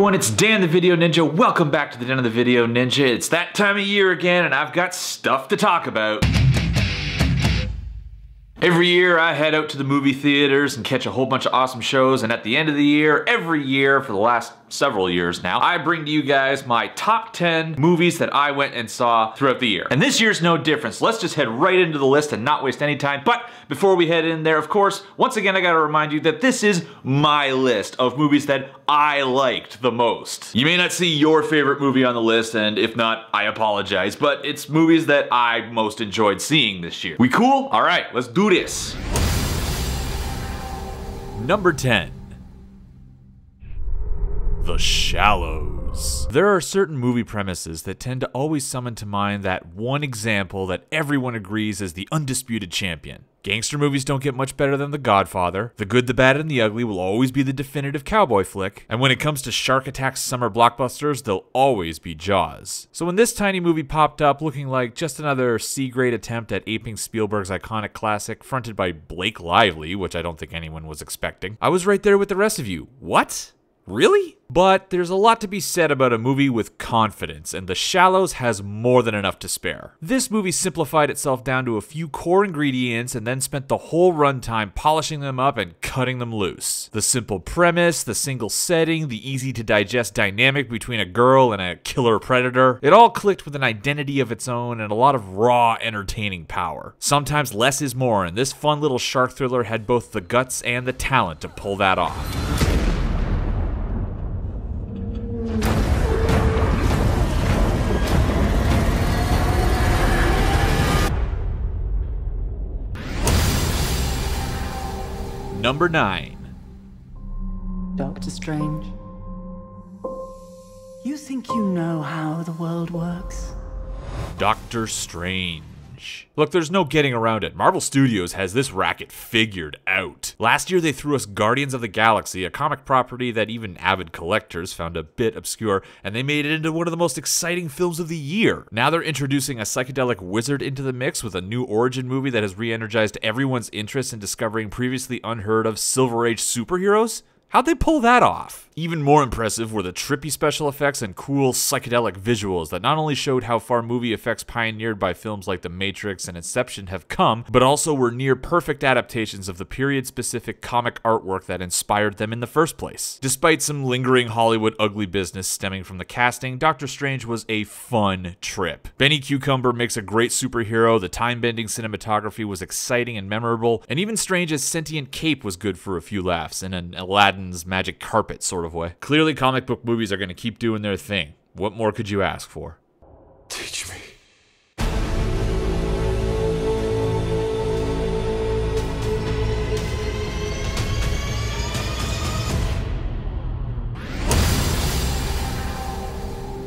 everyone, it's Dan the Video Ninja. Welcome back to the Den of the Video Ninja. It's that time of year again, and I've got stuff to talk about. Every year I head out to the movie theaters and catch a whole bunch of awesome shows and at the end of the year, every year for the last several years now, I bring to you guys my top 10 movies that I went and saw throughout the year. And this year's no different, so let's just head right into the list and not waste any time. But before we head in there, of course, once again I gotta remind you that this is my list of movies that I liked the most. You may not see your favorite movie on the list, and if not, I apologize, but it's movies that I most enjoyed seeing this year. We cool? Alright, let's do this. Number 10. The Shallows. There are certain movie premises that tend to always summon to mind that one example that everyone agrees is the undisputed champion. Gangster movies don't get much better than The Godfather. The Good, the Bad, and the Ugly will always be the definitive cowboy flick. And when it comes to shark attacks summer blockbusters, they'll always be Jaws. So when this tiny movie popped up looking like just another C-grade attempt at aping Spielberg's iconic classic fronted by Blake Lively, which I don't think anyone was expecting, I was right there with the rest of you. What? Really? But there's a lot to be said about a movie with confidence, and The Shallows has more than enough to spare. This movie simplified itself down to a few core ingredients and then spent the whole runtime polishing them up and cutting them loose. The simple premise, the single setting, the easy to digest dynamic between a girl and a killer predator, it all clicked with an identity of its own and a lot of raw, entertaining power. Sometimes less is more, and this fun little shark thriller had both the guts and the talent to pull that off. Number 9. Doctor Strange. You think you know how the world works? Doctor Strange. Look, there's no getting around it. Marvel Studios has this racket figured out. Last year they threw us Guardians of the Galaxy, a comic property that even avid collectors found a bit obscure, and they made it into one of the most exciting films of the year. Now they're introducing a psychedelic wizard into the mix with a new origin movie that has re-energized everyone's interest in discovering previously unheard of Silver Age superheroes. How'd they pull that off? Even more impressive were the trippy special effects and cool psychedelic visuals that not only showed how far movie effects pioneered by films like The Matrix and Inception have come, but also were near perfect adaptations of the period specific comic artwork that inspired them in the first place. Despite some lingering Hollywood ugly business stemming from the casting, Doctor Strange was a fun trip. Benny Cucumber makes a great superhero, the time bending cinematography was exciting and memorable, and even Strange's sentient cape was good for a few laughs in an Aladdin's magic carpet sort of of way. Clearly, comic book movies are going to keep doing their thing. What more could you ask for? Teach me.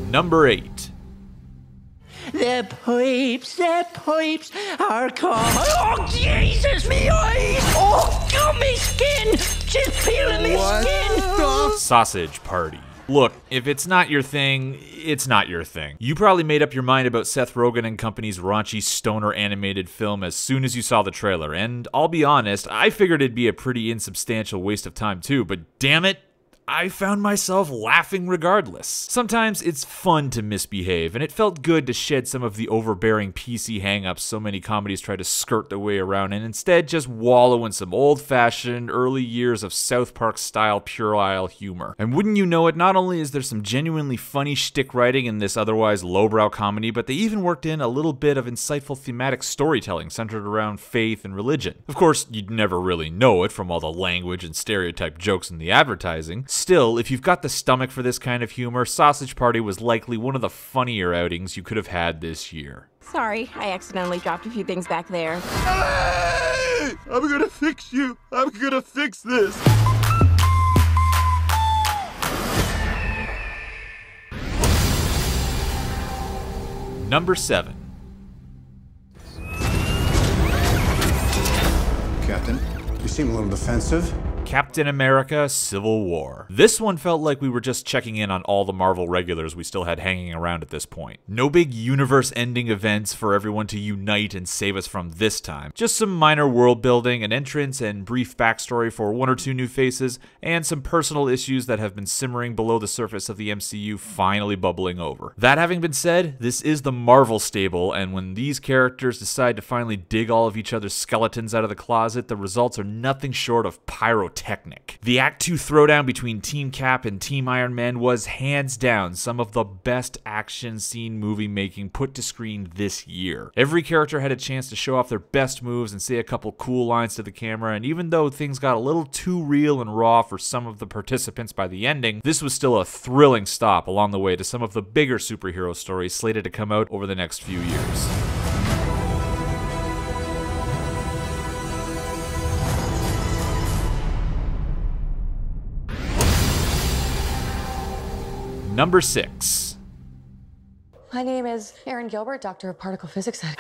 Number 8. The pipes, the pipes are coming. Oh, Jesus, me eyes! Oh, gummy skin! Just peeling me skin! Sausage Party. Look, if it's not your thing, it's not your thing. You probably made up your mind about Seth Rogen and company's raunchy stoner animated film as soon as you saw the trailer, and I'll be honest, I figured it'd be a pretty insubstantial waste of time too, but damn it, I found myself laughing regardless. Sometimes it's fun to misbehave, and it felt good to shed some of the overbearing PC hangups so many comedies try to skirt their way around and instead just wallow in some old fashioned, early years of South Park style puerile humor. And wouldn't you know it, not only is there some genuinely funny shtick writing in this otherwise lowbrow comedy, but they even worked in a little bit of insightful thematic storytelling centered around faith and religion. Of course, you'd never really know it from all the language and stereotype jokes in the advertising. Still, if you've got the stomach for this kind of humor, Sausage Party was likely one of the funnier outings you could have had this year. Sorry, I accidentally dropped a few things back there. Hey! I'm gonna fix you. I'm gonna fix this. Number 7. Captain, you seem a little defensive. Captain America Civil War. This one felt like we were just checking in on all the Marvel regulars we still had hanging around at this point. No big universe ending events for everyone to unite and save us from this time. Just some minor world building, an entrance, and brief backstory for one or two new faces, and some personal issues that have been simmering below the surface of the MCU finally bubbling over. That having been said, this is the Marvel stable, and when these characters decide to finally dig all of each other's skeletons out of the closet, the results are nothing short of pyrotechnic. The Act 2 throwdown between Team Cap and Team Iron Man was hands down some of the best action scene movie making put to screen this year. Every character had a chance to show off their best moves and say a couple cool lines to the camera, and even though things got a little too real and raw for some of the participants by the ending, this was still a thrilling stop along the way to some of the bigger superhero stories slated to come out over the next few years. Number 6. My name is Erin Gilbert, Doctor of Particle Physics at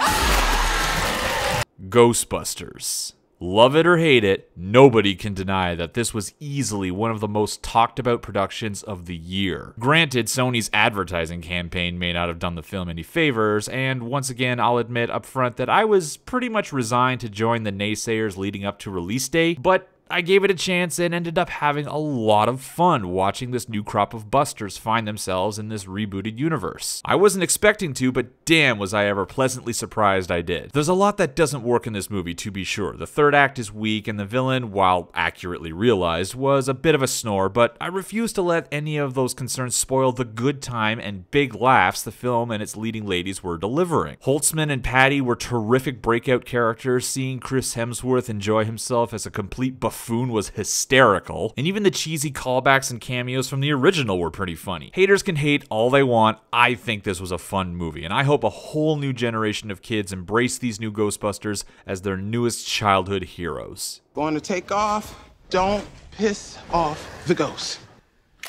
Ghostbusters. Love it or hate it, nobody can deny that this was easily one of the most talked about productions of the year. Granted, Sony's advertising campaign may not have done the film any favors, and once again, I'll admit up front that I was pretty much resigned to join the naysayers leading up to release day, but I gave it a chance and ended up having a lot of fun watching this new crop of busters find themselves in this rebooted universe. I wasn't expecting to, but damn was I ever pleasantly surprised I did. There's a lot that doesn't work in this movie, to be sure. The third act is weak, and the villain, while accurately realized, was a bit of a snore, but I refuse to let any of those concerns spoil the good time and big laughs the film and its leading ladies were delivering. Holtzmann and Patty were terrific breakout characters, seeing Chris Hemsworth enjoy himself as a complete buffoon was hysterical, and even the cheesy callbacks and cameos from the original were pretty funny. Haters can hate all they want. I think this was a fun movie, and I hope a whole new generation of kids embrace these new Ghostbusters as their newest childhood heroes. Going to take off. Don't piss off the ghost.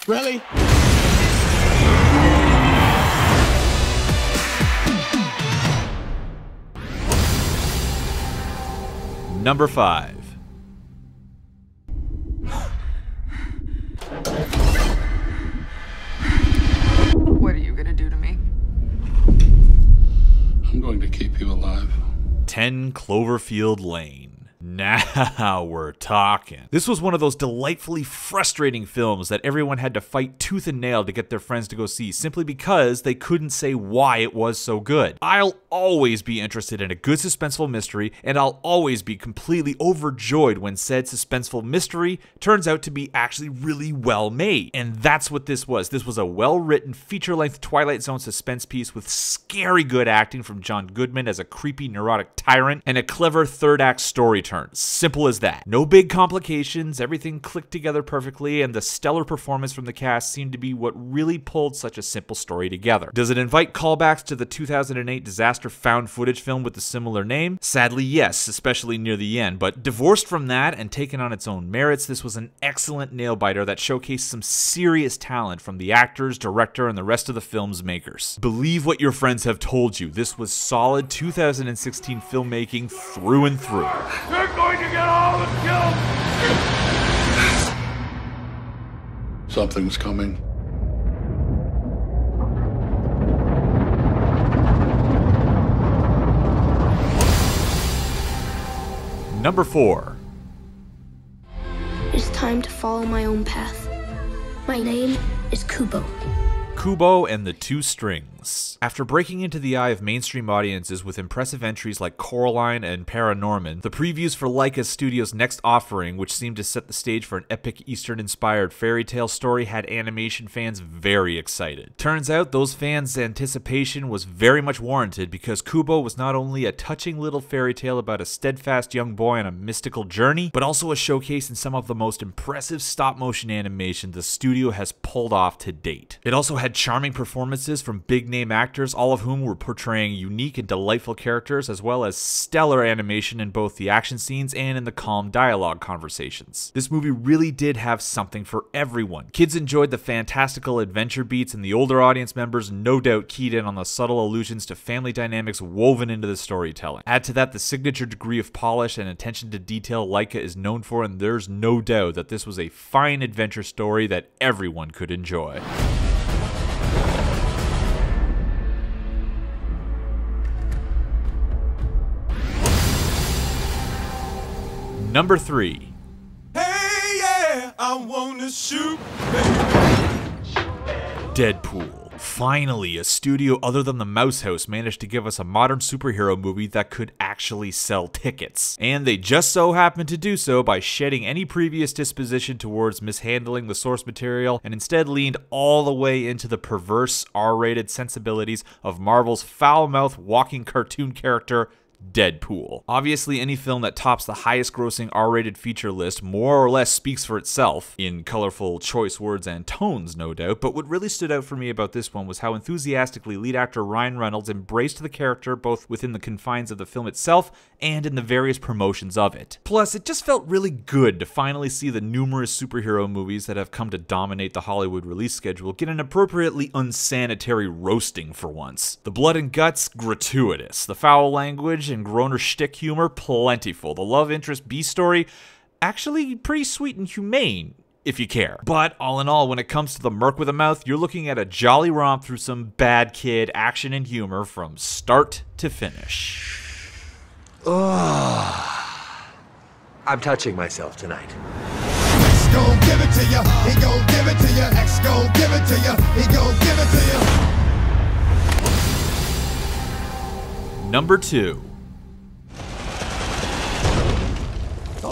Really? Number 5. 10 Cloverfield Lane. Now we're talking. This was one of those delightfully frustrating films that everyone had to fight tooth and nail to get their friends to go see simply because they couldn't say why it was so good. I'll always be interested in a good suspenseful mystery, and I'll always be completely overjoyed when said suspenseful mystery turns out to be actually really well made. And that's what this was. This was a well written, feature length Twilight Zone suspense piece with scary good acting from John Goodman as a creepy, neurotic tyrant, and a clever third act story turn. Simple as that. No big complications, everything clicked together perfectly, and the stellar performance from the cast seemed to be what really pulled such a simple story together. Does it invite callbacks to the 2008 disaster found footage film with a similar name? Sadly, yes, especially near the end, but divorced from that and taken on its own merits, this was an excellent nail biter that showcased some serious talent from the actors, director, and the rest of the film's makers. Believe what your friends have told you, this was solid 2016 filmmaking through and through. They're going to get all the kills! Something's coming. Number 4. It's time to follow my own path. My name is Kubo. Kubo and the Two Strings. After breaking into the eye of mainstream audiences with impressive entries like Coraline and Paranorman, the previews for Laika Studios' next offering, which seemed to set the stage for an epic Eastern inspired fairy tale story, had animation fans very excited. Turns out those fans' anticipation was very much warranted because Kubo was not only a touching little fairy tale about a steadfast young boy on a mystical journey, but also a showcase in some of the most impressive stop motion animation the studio has pulled off to date. It also had charming performances from big name actors, all of whom were portraying unique and delightful characters, as well as stellar animation in both the action scenes and in the calm dialogue conversations. This movie really did have something for everyone. Kids enjoyed the fantastical adventure beats, and the older audience members no doubt keyed in on the subtle allusions to family dynamics woven into the storytelling. Add to that the signature degree of polish and attention to detail Laika is known for, and there's no doubt that this was a fine adventure story that everyone could enjoy. Number 3. Hey, yeah, I wanna shoot. Deadpool. Finally, a studio other than the Mouse House managed to give us a modern superhero movie that could actually sell tickets. And they just so happened to do so by shedding any previous disposition towards mishandling the source material and instead leaned all the way into the perverse R rated sensibilities of Marvel's foul mouthed walking cartoon character. Deadpool. Obviously, any film that tops the highest grossing R rated feature list more or less speaks for itself, in colorful, choice words and tones, no doubt. But what really stood out for me about this one was how enthusiastically lead actor Ryan Reynolds embraced the character both within the confines of the film itself and in the various promotions of it. Plus, it just felt really good to finally see the numerous superhero movies that have come to dominate the Hollywood release schedule get an appropriately unsanitary roasting for once. The blood and guts, gratuitous. The foul language, and groaner shtick humor plentiful. The love interest B story, actually pretty sweet and humane. If you care. But all in all, when it comes to the Merc with a Mouth, you're looking at a jolly romp through some bad kid action and humor from start to finish. Ugh. I'm touching myself tonight. X gon' give it to ya. He gon' give it to ya. X gon' give it to ya. He gon' give it to ya. Number two.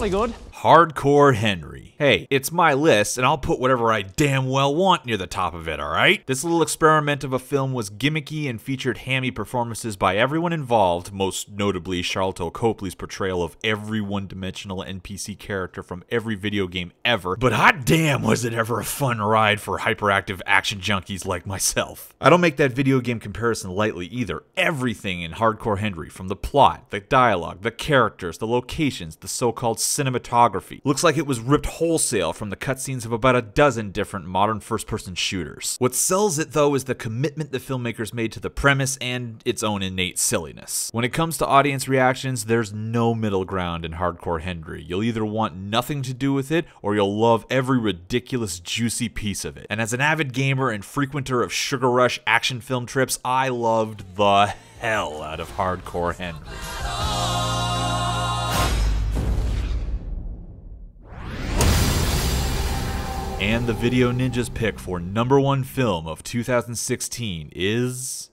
Jolly good. Hardcore Henry. Hey, it's my list, and I'll put whatever I damn well want near the top of it, alright? This little experiment of a film was gimmicky and featured hammy performances by everyone involved, most notably Sharlto Copley's portrayal of every one dimensional NPC character from every video game ever. But hot damn, was it ever a fun ride for hyperactive action junkies like myself. I don't make that video game comparison lightly either. Everything in Hardcore Henry, from the plot, the dialogue, the characters, the locations, the so called cinematography, looks like it was ripped wholesale from the cutscenes of about a dozen different modern first person shooters. What sells it though is the commitment the filmmakers made to the premise and its own innate silliness. When it comes to audience reactions, there's no middle ground in Hardcore Henry. You'll either want nothing to do with it or you'll love every ridiculous, juicy piece of it. And as an avid gamer and frequenter of Sugar Rush action film trips, I loved the hell out of Hardcore Henry. And the Video Ninja's pick for number one film of 2016 is.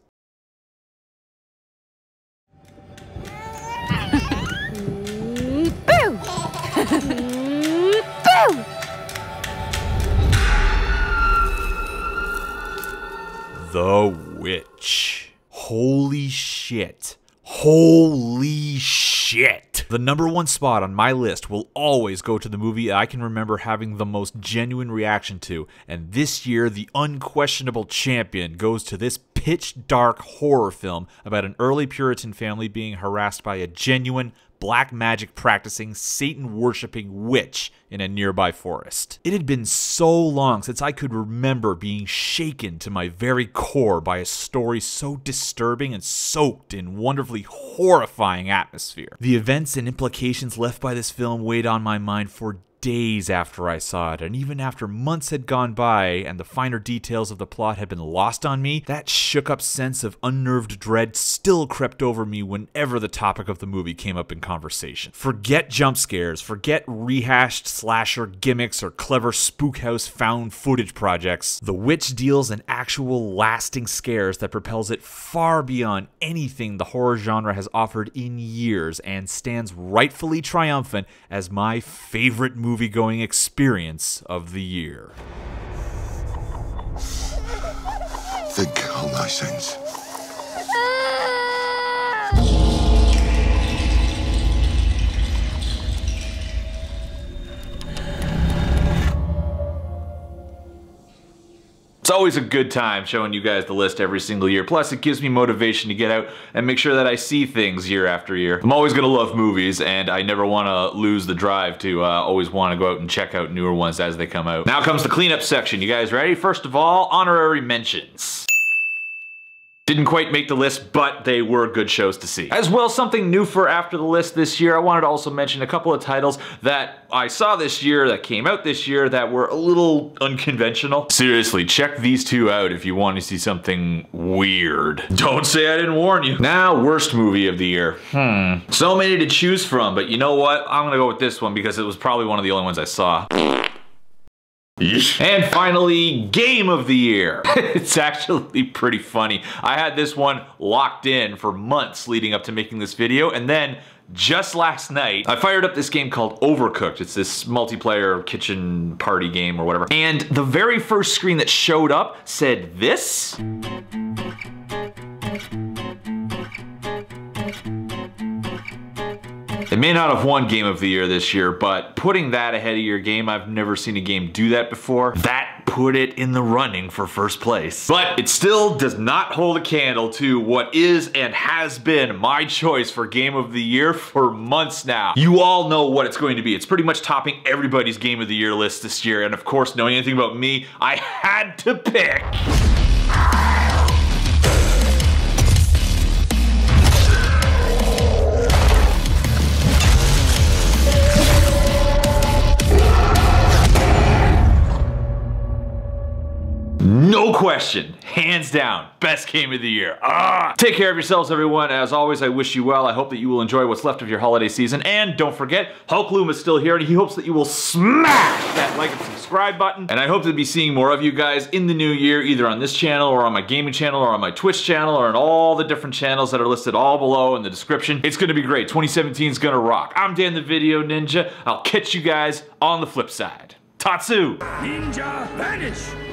The Witch. Holy shit. Holy shit. The number one spot on my list will always go to the movie I can remember having the most genuine reaction to, and this year the unquestionable champion goes to this pitch dark horror film about an early Puritan family being harassed by a genuine black magic practicing, Satan worshipping witch in a nearby forest. It had been so long since I could remember being shaken to my very core by a story so disturbing and soaked in wonderfully horrifying atmosphere. The events and implications left by this film weighed on my mind for days after I saw it, and even after months had gone by and the finer details of the plot had been lost on me, that shook up sense of unnerved dread still crept over me whenever the topic of the movie came up in conversation. Forget jump scares, forget rehashed slasher gimmicks or clever spookhouse found footage projects. The Witch deals in actual lasting scares that propels it far beyond anything the horror genre has offered in years and stands rightfully triumphant as my favorite movie movie going experience of the year. Think on thy sins. It's always a good time showing you guys the list every single year. Plus, it gives me motivation to get out and make sure that I see things year after year. I'm always gonna love movies, and I never wanna lose the drive to uh, always wanna go out and check out newer ones as they come out. Now comes the cleanup section. You guys ready? First of all, honorary mentions. Didn't quite make the list, but they were good shows to see. As well, something new for after the list this year, I wanted to also mention a couple of titles that I saw this year, that came out this year, that were a little unconventional. Seriously, check these two out if you want to see something weird. Don't say I didn't warn you. Now, worst movie of the year. Hmm. So many to choose from, but you know what? I'm gonna go with this one because it was probably one of the only ones I saw. And finally, game of the year. it's actually pretty funny. I had this one locked in for months leading up to making this video, and then just last night, I fired up this game called Overcooked. It's this multiplayer kitchen party game or whatever. And the very first screen that showed up said this. May not have won Game of the Year this year, but putting that ahead of your game, I've never seen a game do that before. That put it in the running for first place. But it still does not hold a candle to what is and has been my choice for Game of the Year for months now. You all know what it's going to be. It's pretty much topping everybody's Game of the Year list this year. And of course, knowing anything about me, I had to pick. No question, hands down, best game of the year. Ah! Take care of yourselves, everyone. As always, I wish you well. I hope that you will enjoy what's left of your holiday season. And don't forget, Hulk Loom is still here, and he hopes that you will smash that like and subscribe button. And I hope to be seeing more of you guys in the new year, either on this channel, or on my gaming channel, or on my Twitch channel, or on all the different channels that are listed all below in the description. It's gonna be great. 2017 is gonna rock. I'm Dan the Video Ninja. I'll catch you guys on the flip side. Tatsu! Ninja vanish!